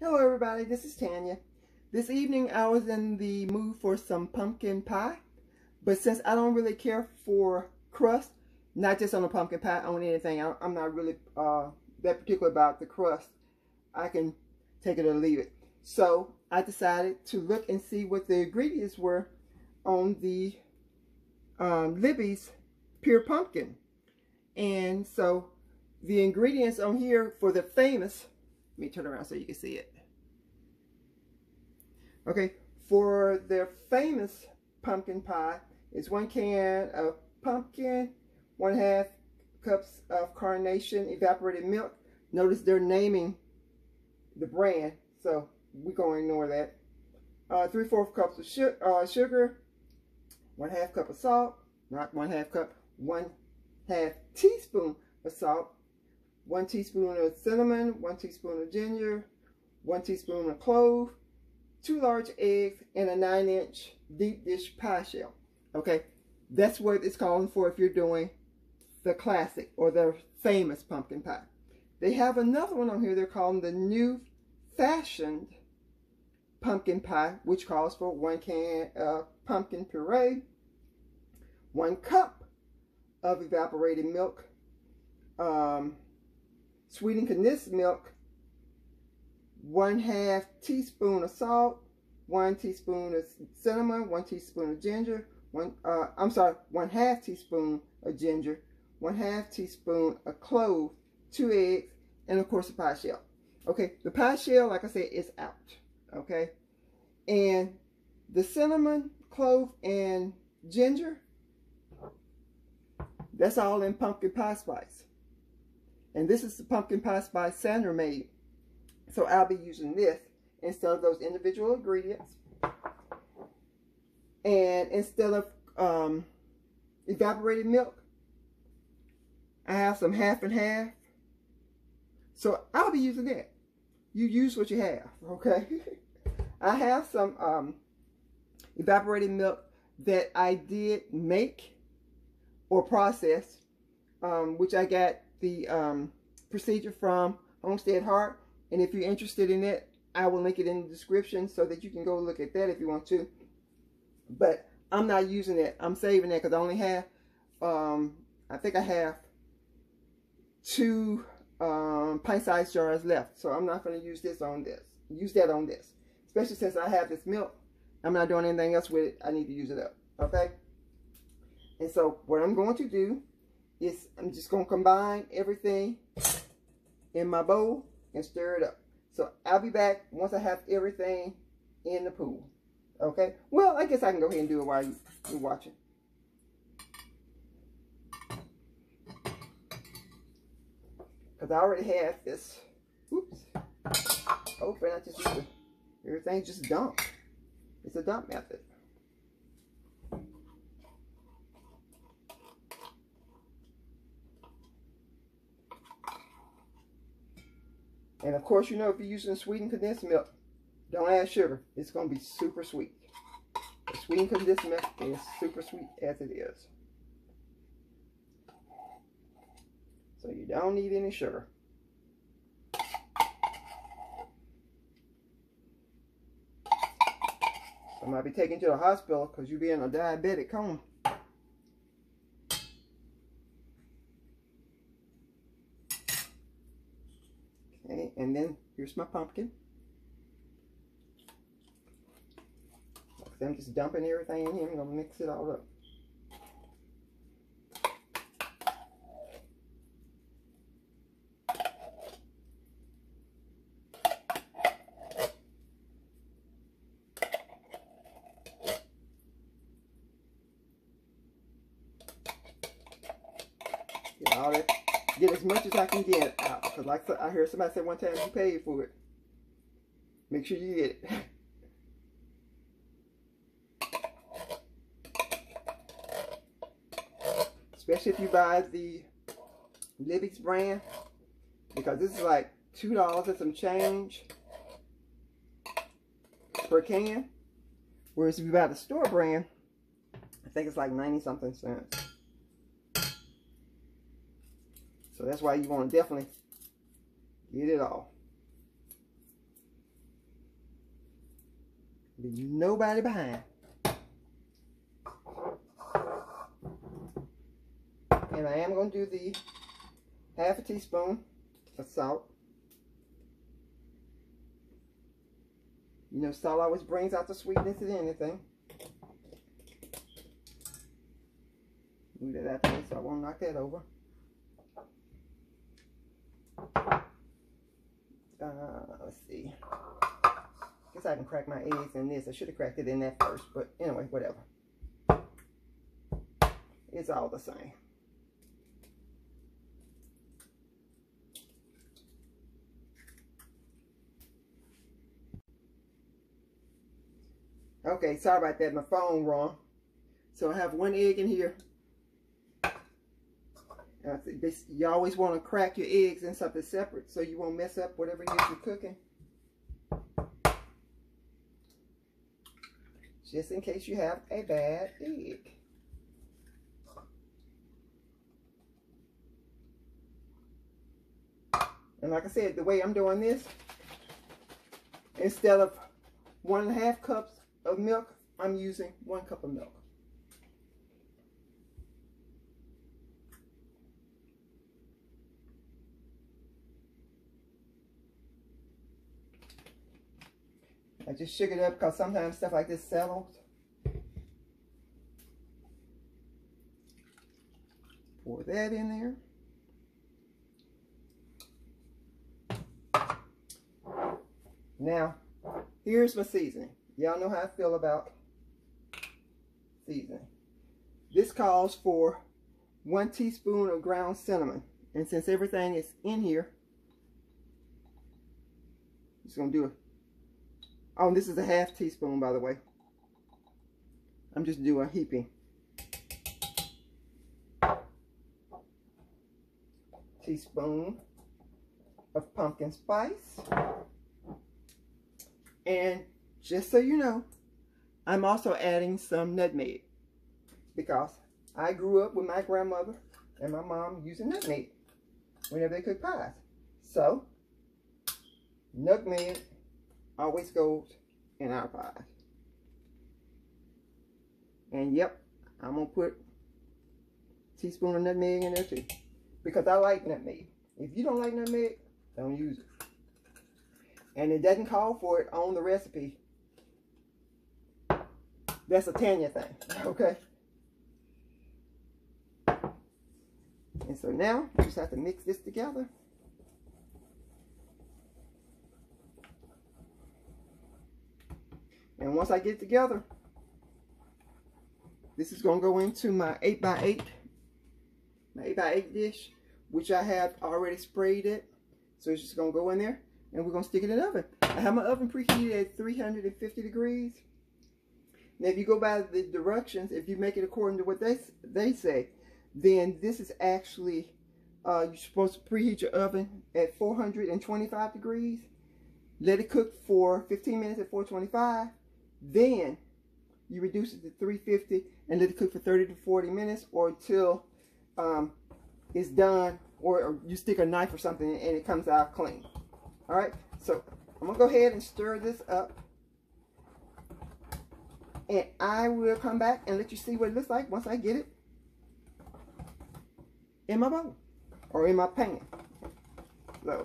Hello everybody, this is Tanya. This evening I was in the mood for some pumpkin pie, but since I don't really care for crust, not just on a pumpkin pie, on anything, I'm not really uh, that particular about the crust. I can take it or leave it. So I decided to look and see what the ingredients were on the um, Libby's Pure Pumpkin. And so the ingredients on here for the famous, let me turn around so you can see it. Okay, for their famous pumpkin pie is one can of pumpkin, one half cups of carnation evaporated milk. Notice they're naming the brand, so we're going to ignore that. Uh, Three-fourths cups of uh, sugar, one half cup of salt, not one half cup, one half teaspoon of salt, one teaspoon of cinnamon, one teaspoon of ginger, one teaspoon of clove, two large eggs, and a nine inch deep dish pie shell. Okay, that's what it's calling for if you're doing the classic or the famous pumpkin pie. They have another one on here they're calling the new fashioned pumpkin pie, which calls for one can of pumpkin puree, one cup of evaporated milk, um, sweetened condensed milk, one half teaspoon of salt, one teaspoon of cinnamon, one teaspoon of ginger, one uh, I'm sorry, one half teaspoon of ginger, one half teaspoon of clove, two eggs, and of course a pie shell. Okay, the pie shell, like I said, is out. Okay, and the cinnamon, clove, and ginger, that's all in pumpkin pie spice. And this is the pumpkin pie spice Sandra made. So I'll be using this instead of those individual ingredients. And instead of um, evaporated milk, I have some half and half. So I'll be using that. You use what you have, okay? I have some um, evaporated milk that I did make or process, um, which I got the um, procedure from Homestead Heart. And if you're interested in it, I will link it in the description so that you can go look at that if you want to. But I'm not using it. I'm saving that because I only have, um, I think I have two um, pint-sized jars left. So I'm not going to use this on this. Use that on this. Especially since I have this milk. I'm not doing anything else with it. I need to use it up. Okay? And so what I'm going to do is I'm just going to combine everything in my bowl and stir it up. So I'll be back once I have everything in the pool. Okay? Well, I guess I can go ahead and do it while you're watching. Because I already have this. Oops. Open. I just use the, everything just dump. It's a dump method. And of course, you know, if you're using sweetened condensed milk, don't add sugar. It's going to be super sweet. The sweetened condensed milk is super sweet as it is. So you don't need any sugar. I might be taken to the hospital because you're being a diabetic coma. Okay, and then here's my pumpkin. I'm just dumping everything in here. I'm going to mix it all up. Get all that get as much as I can get out. Because like I heard somebody say one time, you paid for it. Make sure you get it. Especially if you buy the Libby's brand. Because this is like $2 and some change per can. Whereas if you buy the store brand, I think it's like 90 something cents. So that's why you want to definitely get it all. Leave nobody behind. And I am going to do the half a teaspoon of salt. You know, salt always brings out the sweetness in anything. Move that out there so I won't knock that over. Uh, let's see. Guess I can crack my eggs in this. I should have cracked it in that first, but anyway, whatever. It's all the same. Okay, sorry about that. My phone wrong. So I have one egg in here. You always want to crack your eggs in something separate so you won't mess up whatever it is you're cooking. Just in case you have a bad egg. And like I said, the way I'm doing this, instead of one and a half cups of milk, I'm using one cup of milk. I just shook it up because sometimes stuff like this settles. Pour that in there. Now, here's my seasoning. Y'all know how I feel about seasoning. This calls for one teaspoon of ground cinnamon. And since everything is in here, I'm just going to do it. Oh, this is a half teaspoon, by the way. I'm just doing a heaping. Teaspoon of pumpkin spice. And just so you know, I'm also adding some nutmeg because I grew up with my grandmother and my mom using nutmeg whenever they cook pies. So, nutmeg always goes in our pies. And yep, I'm going to put teaspoon of nutmeg in there too because I like nutmeg. If you don't like nutmeg, don't use it. And it doesn't call for it on the recipe that's a Tanya thing, okay? And so now, you just have to mix this together. And once I get together, this is going to go into my 8x8, my 8x8 dish, which I have already sprayed it. So it's just going to go in there, and we're going to stick it in the oven. I have my oven preheated at 350 degrees. Now, if you go by the directions, if you make it according to what they, they say, then this is actually, uh, you're supposed to preheat your oven at 425 degrees. Let it cook for 15 minutes at 425. Then you reduce it to 350 and let it cook for 30 to 40 minutes or until um, it's done or, or you stick a knife or something and it comes out clean. All right, so I'm gonna go ahead and stir this up and I will come back and let you see what it looks like once I get it in my bowl or in my pan. So,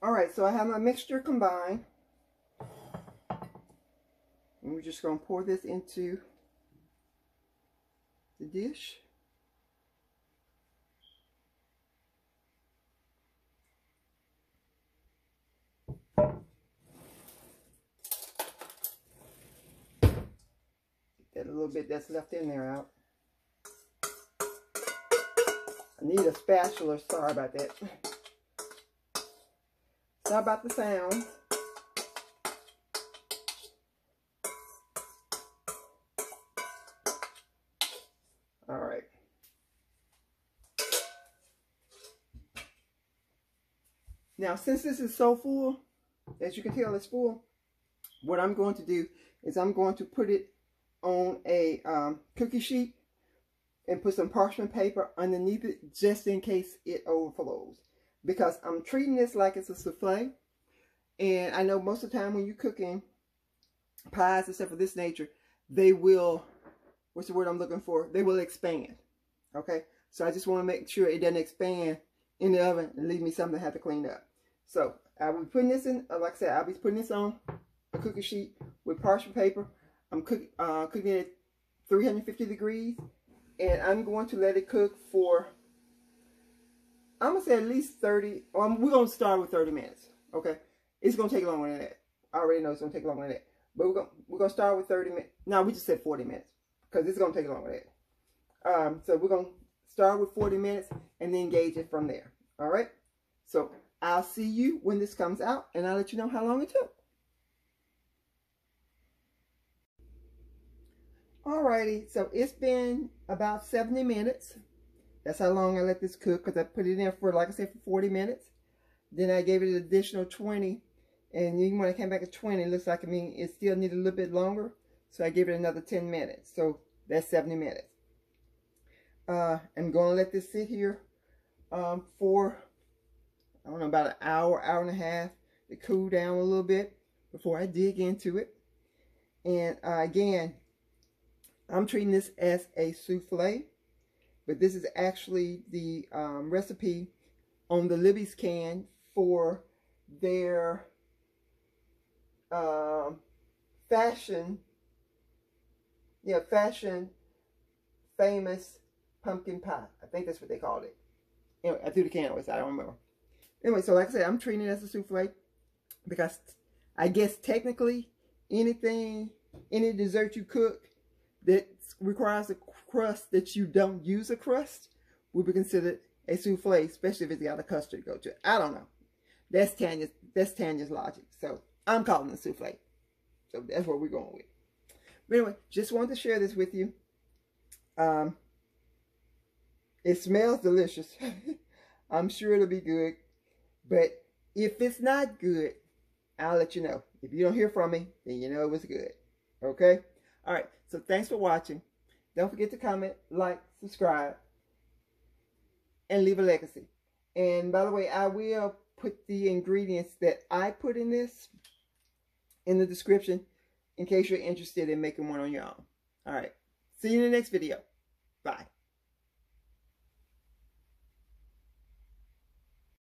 all right, so I have my mixture combined. And we're just going to pour this into the dish. Get a little bit that's left in there out. I need a spatula. Sorry about that. Sorry about the sound. All right. Now, since this is so full, as you can tell, it's full, what I'm going to do is I'm going to put it on a um, cookie sheet and put some parchment paper underneath it just in case it overflows. Because I'm treating this like it's a souffle. And I know most of the time when you're cooking pies and stuff of this nature, they will, what's the word I'm looking for? They will expand. Okay. So I just want to make sure it doesn't expand in the oven and leave me something to have to clean up. So I will be putting this in, uh, like I said, I'll be putting this on a cookie sheet with parchment paper. I'm cook, uh, cooking it at 350 degrees. And I'm going to let it cook for, I'm to say at least 30, um, we're to start with 30 minutes. Okay. It's to take longer than that. I already know it's to take longer than that. But we're gonna we're gonna start with 30 minutes. No, we just said 40 minutes. Because it's to take longer than that. Um, so we're to start with 40 minutes and then gauge it from there. All right. So I'll see you when this comes out and I'll let you know how long it took. Alrighty, so it's been about 70 minutes. That's how long I let this cook because I put it in for, like I said, for 40 minutes. Then I gave it an additional 20. And even when I came back at 20, it looks like, I mean, it still needed a little bit longer. So I gave it another 10 minutes. So that's 70 minutes. Uh, I'm going to let this sit here um, for, I don't know, about an hour, hour and a half to cool down a little bit before I dig into it. And uh, again, I'm treating this as a souffle, but this is actually the um, recipe on the Libby's can for their um, fashion, yeah, fashion famous pumpkin pie. I think that's what they called it. Anyway, I threw the can away, so I don't remember. Anyway, so like I said, I'm treating it as a souffle because I guess technically anything, any dessert you cook that requires a crust that you don't use a crust would be considered a souffle, especially if it's got a custard to go to it. I don't know. That's Tanya's that's Tanya's logic. So I'm calling it souffle. So that's what we're going with. But anyway, just wanted to share this with you. Um, it smells delicious. I'm sure it'll be good. But if it's not good, I'll let you know. If you don't hear from me, then you know it was good. Okay? All right. So thanks for watching. Don't forget to comment, like, subscribe, and leave a legacy. And by the way, I will put the ingredients that I put in this in the description in case you're interested in making one on your own. All right. See you in the next video. Bye.